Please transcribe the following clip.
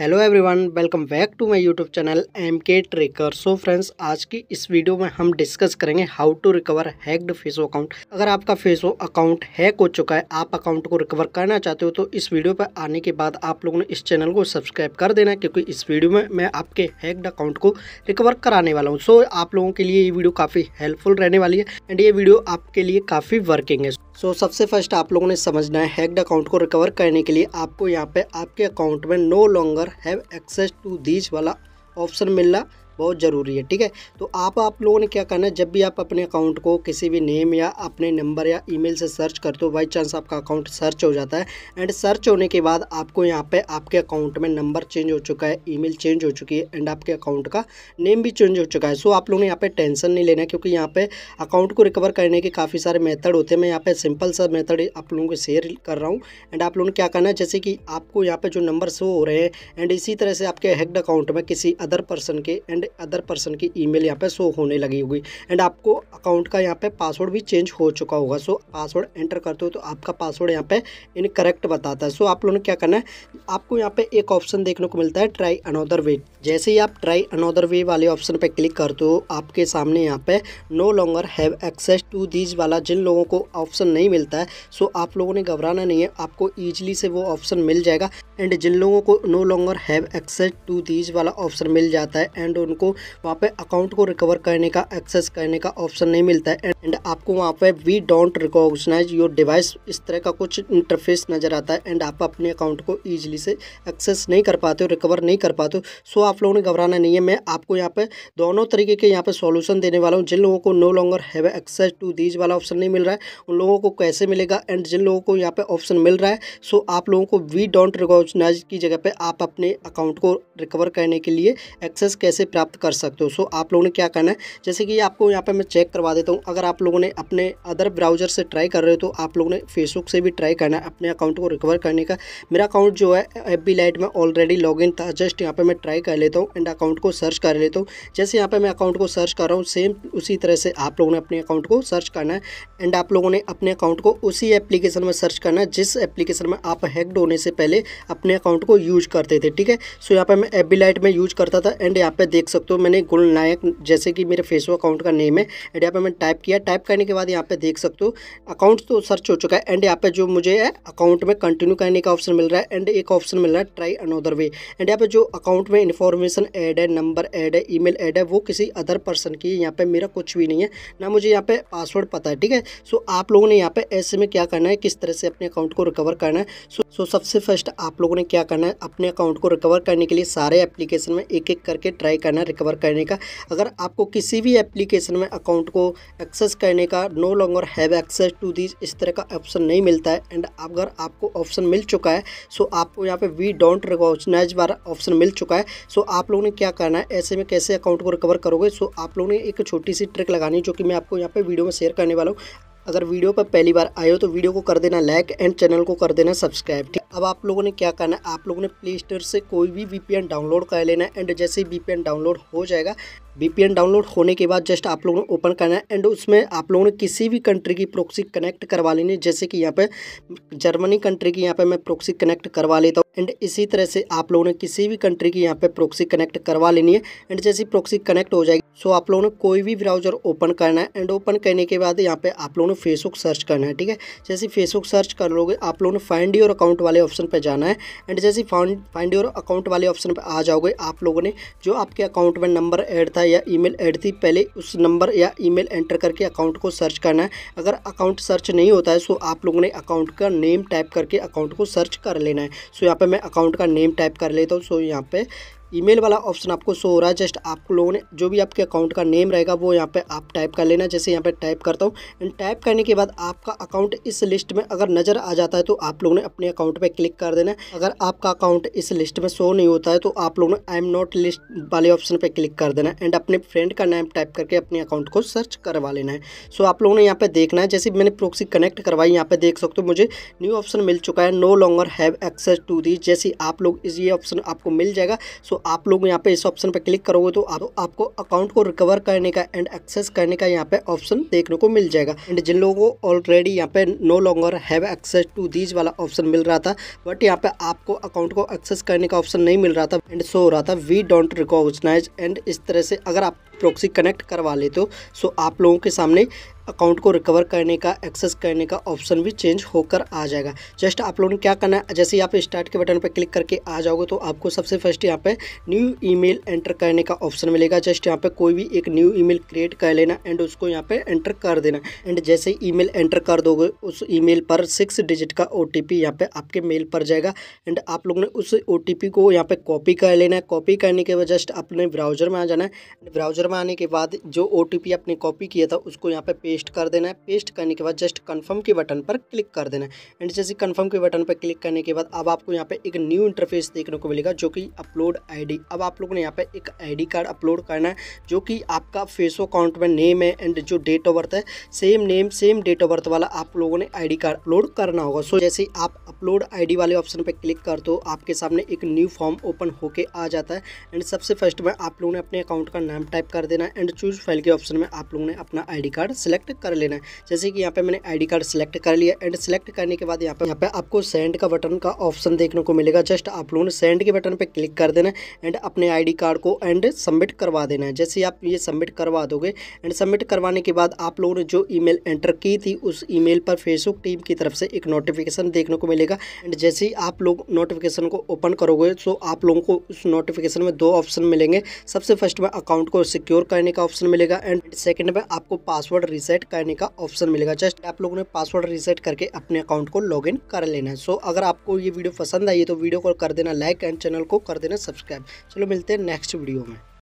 Hello everyone welcome back to my YouTube channel M K tracker so friends आज की इस video में हम डिस्कस करेंगे how to recover hacked फेसो account अगर आपका फेसो अकाउंट हैक हो चुका है, आप अकाउंट को रिकवर करना चाहते हो तो इस वीडियो पर आने के बाद आप लोगों ने इस चैनल को सब्सक्राइब कर देना क्योंकि इस वीडियो में मैं आपके हैक्ड अकाउंट को रिकवर कराने वाला हूँ. सो आप लोगों के लिए ये वीडियो काफ़ी हेल्पफुल रहने वाली है एंड ये वीडियो आपके लिए काफ़ी वर्किंग है. सो so, सबसे फ़र्स्ट आप लोगों ने समझना है हैक्ड अकाउंट को रिकवर करने के लिए आपको यहाँ पे आपके अकाउंट में no longer have access to these वाला ऑप्शन मिलना। बहुत ज़रूरी है, ठीक है? तो आप आप लोगों ने क्या करना है, जब भी आप अपने अकाउंट को किसी भी नेम या अपने नंबर या ईमेल से सर्च करते हो बाई चांस आपका अकाउंट सर्च हो जाता है। एंड सर्च होने के बाद आपको यहाँ पे आपके अकाउंट में नंबर चेंज हो चुका है, ईमेल चेंज हो चुकी है, एंड आपके अकाउंट का नेम भी चेंज हो चुका है। सो आप लोगों ने यहाँ पे टेंशन नहीं लेना, क्योंकि यहाँ पे अकाउंट को रिकवर करने के काफ़ी सारे मेथड होते हैं। मैं यहाँ पे सिंपल सा मेथड आप लोगों को शेयर कर रहा हूँ। एंड आप लोगों ने क्या करना है, जैसे कि आपको यहाँ पे जो नंबर शो हो रहे हैं, एंड इसी तरह से आपके हैक्ड अकाउंट में किसी अदर पर्सन के, एंड अदर पर्सन की ईमेल यहाँ पे शो होने लगी होगी। एंड आपको अकाउंट का यहाँ पे पासवर्ड भी चेंज हो चुका होगा। सो पासवर्ड एंटर करते हो तो आपका पासवर्ड यहाँ पे इनकरेक्ट बताता है। सो आप लोगों ने क्या करना है? आपको यहाँ पे एक ऑप्शन देखने को मिलता है ट्राई अनोदर वे जैसे ही आप ट्राई अनोदर वे वाले ऑप्शन पे क्लिक करते हो, आपके सामने यहाँ पे no longer have access to these वाला जिन लोगों को ऑप्शन नहीं मिलता है सो आप लोगों ने घबराना नहीं है, आपको ईजिली से वो ऑप्शन मिल जाएगा। एंड जिन लोगों को no longer have access to these वाला ऑप्शन मिल जाता है एंड उनको वहाँ पे अकाउंट को रिकवर करने का एक्सेस करने का ऑप्शन नहीं मिलता है। एंड आपको वहाँ पे we don't recognise your device इस तरह का कुछ इंटरफेस नज़र आता है एंड आप अपने अकाउंट को ईजिली से एक्सेस नहीं कर पाते हो रिकवर नहीं कर पाते हो। सो आप लोगों ने घबराना नहीं है। मैं आपको यहाँ पे दोनों तरीके के यहाँ पे सॉल्यूशन देने वाला हूँ। जिन लोगों को no longer have access to these वाला ऑप्शन नहीं मिल रहा है, उन लोगों को कैसे मिलेगा? एंड जिन लोगों को यहाँ पे ऑप्शन मिल रहा है सो आप लोगों को वी डोंट रिकॉग्नाइज की जगह पर आप अपने अकाउंट को रिकवर करने के लिए एक्सेस कैसे प्राप्त कर सकते हो। सो आप लोगों ने क्या करना है? जैसे कि आपको यहाँ पर मैं चेक करवा देता हूँ। अगर आप लोगों ने अपने अदर ब्राउज़र से ट्राई कर रहे हो तो आप लोगों ने फेसबुक से भी ट्राई करना है अपने अकाउंट को रिकवर करने का। मेरा अकाउंट जो है एफ़ बी लाइट में ऑलरेडी लॉग इन था। जस्ट यहाँ पर मैं ट्राई कर लेता हूँ एंड अकाउंट को सर्च कर लेता हूँ। जैसे यहाँ पर मैं अकाउंट को सर्च कर रहा हूँ सेम उसी तरह से आप लोगों ने अपने अकाउंट को सर्च करना है। एंड आप लोगों ने अपने अकाउंट को उसी एप्लीकेशन में सर्च करना है, जिस एप्लीकेशन में आप हैक्ड होने से पहले अपने अकाउंट को यूज़ करते थे, ठीक है? सो यहाँ पर मैं एफ़ में यूज़ करता था एंड यहाँ पे देख सकते हो मैंने गुल नायक जैसे कि मेरे फेसबुक अकाउंट का नेम है। एंड यहाँ पर मैं टाइप किया टाइप करने के बाद यहाँ पर देख सकते हो अकाउंट तो सर्च हो चुका है। एंड यहाँ पर जो मुझे है अकाउंट में कंटिन्यू करने का ऑप्शन मिल रहा है। एंड एक ऑप्शन मिल रहा है ट्राई अनोदर वे एंड यहाँ पर जो अकाउंट में इन्फॉर्मेशन ऐड है नंबर ऐड है ईमेल ऐड है, वो किसी अदर पर्सन की यहाँ पे मेरा कुछ भी नहीं है, ना मुझे यहाँ पे पासवर्ड पता है, ठीक है? सो आप लोगों ने यहाँ पे ऐसे में क्या करना है, किस तरह से अपने अकाउंट को रिकवर करना है? सो सो सबसे फ़र्स्ट आप लोगों ने क्या करना है, अपने अकाउंट को रिकवर करने के लिए सारे एप्लीकेशन में एक एक करके ट्राई करना है रिकवर करने का। अगर आपको किसी भी एप्लीकेशन में अकाउंट को एक्सेस करने का no longer have access to this इस तरह का ऑप्शन नहीं मिलता है एंड अगर आपको ऑप्शन मिल चुका है सो आपको यहाँ पे वी डोंट रिकॉग्नाइज वाला ऑप्शन मिल चुका है सो आप लोगों ने क्या करना है? ऐसे में कैसे अकाउंट को रिकवर करोगे? सो आप लोगों ने एक छोटी सी ट्रिक लगानी जो कि मैं आपको यहाँ पर वीडियो में शेयर करने वाला हूँ। अगर वीडियो पर पहली बार आए हो तो वीडियो को कर देना लाइक एंड चैनल को कर देना सब्सक्राइब ठीक अब आप लोगों ने क्या करना है? आप लोगों ने प्ले स्टोर से कोई भी वीपीएन डाउनलोड कर लेना एंड जैसे ही वीपीएन डाउनलोड हो जाएगा वीपीएन डाउनलोड होने के बाद जस्ट आप लोगों ने ओपन करना है एंड उसमें आप लोगों ने किसी भी कंट्री की प्रोक्सी कनेक्ट करवा लेनी है। जैसे कि यहाँ पे जर्मनी कंट्री की यहाँ पे मैं प्रोक्सी कनेक्ट करवा लेता हूँ एंड इसी तरह से आप लोगों ने किसी भी कंट्री की यहाँ पे प्रोक्सी कनेक्ट करवा लेनी है एंड जैसी प्रोक्सी कनेक्ट हो जाएगी सो आप लोगों ने कोई भी ब्राउज़र ओपन करना है एंड ओपन करने के बाद यहाँ पे आप लोगों ने फेसबुक सर्च करना है, ठीक है? जैसे फेसबुक सर्च कर लोगे, आप लोगों ने फाइंड योर अकाउंट वाले ऑप्शन पर जाना है एंड जैसे फाइंड फाइंड योर अकाउंट वाले ऑप्शन पर आ जाओगे, आप लोगों ने जो आपके अकाउंट में नंबर एड था या ईमेल ऐड थी, पहले उस नंबर या ईमेल एंटर करके अकाउंट को सर्च करना है। अगर अकाउंट सर्च नहीं होता है, सो आप लोगों ने अकाउंट का नेम टाइप करके अकाउंट को सर्च कर लेना है। सो यहाँ पे मैं अकाउंट का नेम टाइप कर लेता हूँ। सो यहाँ पे ईमेल वाला ऑप्शन आपको शो हो रहा है जस्ट आप लोगों ने जो भी आपके अकाउंट का नेम रहेगा, वो यहाँ पे आप टाइप कर लेना, जैसे यहाँ पे टाइप करता हूँ। एंड टाइप करने के बाद आपका अकाउंट इस लिस्ट में अगर नज़र आ जाता है तो आप लोगों ने अपने अकाउंट पे क्लिक कर देना अगर आपका अकाउंट इस लिस्ट में शो नहीं होता है तो आप लोगों ने आई एम नॉट लिस्ट वाले ऑप्शन पर क्लिक कर देना एंड अपने फ्रेंड का नाम टाइप करके अपने अकाउंट को सर्च करवा लेना है। सो आप लोगों ने यहाँ पे देखना है, जैसे मैंने प्रोक्सी कनेक्ट करवाई, यहाँ पे देख सकते हो मुझे न्यू ऑप्शन मिल चुका है no longer have access to the जैसे आप लोग ये ऑप्शन आपको मिल जाएगा। सो तो आप लोग यहाँ पे इस ऑप्शन पे क्लिक करोगे तो आप, आपको अकाउंट को रिकवर करने का एंड एक्सेस करने का यहाँ पे ऑप्शन देखने को मिल जाएगा। एंड जिन लोगों को ऑलरेडी यहाँ पे no longer have access to these वाला ऑप्शन मिल रहा था बट यहाँ पे आपको अकाउंट को एक्सेस करने का ऑप्शन नहीं मिल रहा था एंड शो हो रहा था वी डोंट रिकॉग्नाइज एंड इस तरह से अगर आप प्रोक्सी कनेक्ट करवा लेते हो सो आप लोगों के सामने अकाउंट को रिकवर करने का एक्सेस करने का ऑप्शन भी चेंज होकर आ जाएगा। जस्ट आप लोगों ने क्या करना है? जैसे ही आप स्टार्ट के बटन पर क्लिक करके आ जाओगे तो आपको सबसे फ़र्स्ट यहाँ पे न्यू ईमेल एंटर करने का ऑप्शन मिलेगा। जस्ट यहाँ पे कोई भी एक न्यू ईमेल क्रिएट कर लेना एंड उसको यहाँ पे एंटर कर देना। एंड जैसे ईमेल एंटर कर दोगे, उस ईमेल पर सिक्स डिजिट का ओ टी यहाँ पे आपके मेल पर जाएगा। एंड आप लोग ने उस ओटीपी को यहाँ पे कॉपी कर लेना है। कॉपी करने के बाद जस्ट अपने ब्राउज़र में आ जाना है। ब्राउज़र में आने के बाद जो ओटीपी आपने कॉपी किया था, उसको यहाँ पे पेस्ट कर देना है। पेस्ट करने के बाद जस्ट कन्फर्म के बटन पर क्लिक कर देना है। एंड जैसे कन्फर्म के बटन पर क्लिक करने के बाद अब आपको यहाँ पे एक न्यू इंटरफेस देखने को मिलेगा, जो कि अपलोड आईडी अब आप लोगों ने यहाँ पे एक आईडी कार्ड अपलोड करना है, जो कि आपका फेसो अकाउंट में नेम है एंड जो डेट ऑफ़ बर्थ है same name same date of birth वाला आप लोगों ने आईडी कार्ड अपलोड करना होगा। सो जैसे आप अपलोड आईडी वाले ऑप्शन पर क्लिक कर दो आपके सामने एक न्यू फॉर्म ओपन होके आ जाता है। एंड सबसे फ़र्स्ट में आप लोगों ने अपने अकाउंट का नाम टाइप कर देना एंड चूज़ फ़ाइल के ऑप्शन में आप लोगों ने अपना आईडी कार्ड सेलेक्ट कर लेना है। जैसे कि यहाँ पे मैंने आईडी कार्ड सेलेक्ट कर लिया एंड सेलेक्ट करने के बाद यहाँ पे यहाँ पे आपको सेंड का बटन का ऑप्शन देखने को मिलेगा। जस्ट आप लोगों ने सेंड के बटन पे क्लिक कर देना एंड अपने आईडी कार्ड को एंड सबमिट करवा देना है। जैसे आप ये सबमिट करवा दोगे एंड सबमिट करवाने के बाद आप लोगों ने जो ईमेल एंटर की थी, उस ईमेल पर फेसबुक टीम की तरफ़ से एक नोटिफिकेशन देखने को मिलेगा। एंड जैसे ही आप लोग नोटिफिकेशन को ओपन करोगे तो आप लोगों को उस नोटिफिकेशन में दो ऑप्शन मिलेंगे। सबसे फ़र्स्ट में अकाउंट को सिक्योर करने का ऑप्शन मिलेगा एंड सेकंड में आपको पासवर्ड रिसेट करने का ऑप्शन मिलेगा। जस्ट आप लोगों ने पासवर्ड रीसेट करके अपने अकाउंट को लॉग इन कर लेना है। सो अगर आपको ये वीडियो पसंद आई है तो वीडियो को कर देना लाइक एंड चैनल को कर देना सब्सक्राइब चलो मिलते हैं नेक्स्ट वीडियो में।